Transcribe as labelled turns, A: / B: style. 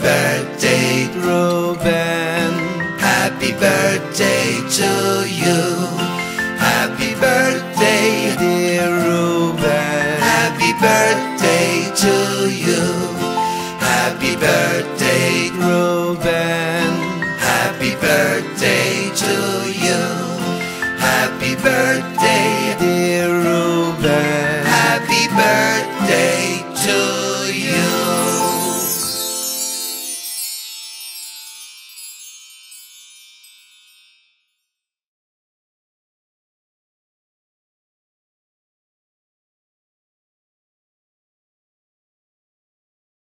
A: birthday,
B: Ruuben.
A: Happy birthday to you. Happy birthday,
B: dear Ruuben.
A: Happy birthday to you. Happy birthday,
B: Ruuben.
A: Happy birthday to you. Happy birthday, dear Ruuben. Happy birthday to